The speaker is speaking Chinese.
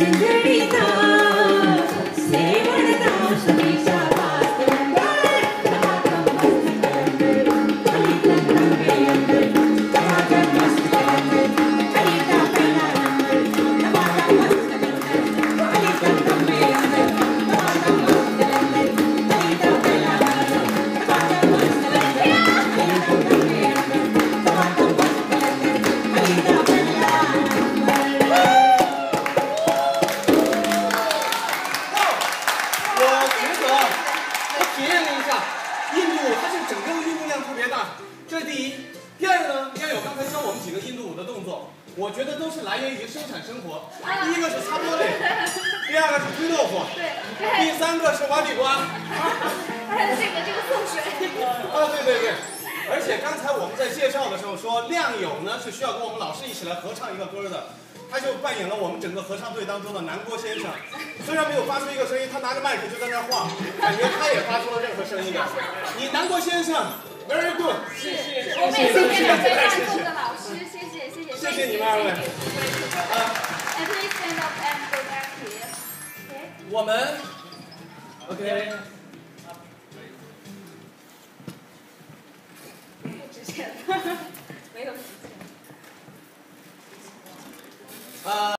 senderita. 印度它是整个运动量特别大，这是第一。第二个呢，要有刚才教我们几个印度舞的动作，我觉得都是来源于生产生活。第一个是擦玻璃，第二个是推豆腐，第三个是挖地瓜。还有这个这个送水。啊，对对对。而且刚才我们在介绍的时候说，亮友呢是需要跟我们老师一起来合唱一个歌的。他就扮演了我们整个合唱队当中的南郭先生，虽然没有发出一个声音，他拿着麦克就在那晃，发出了任何声音的。你南国先生，very good，谢谢，我们也谢谢两位伴奏的老师，谢谢谢谢，谢谢你们二位。And please stand up and go back here. 我们，OK。不值钱，没有时间。呃。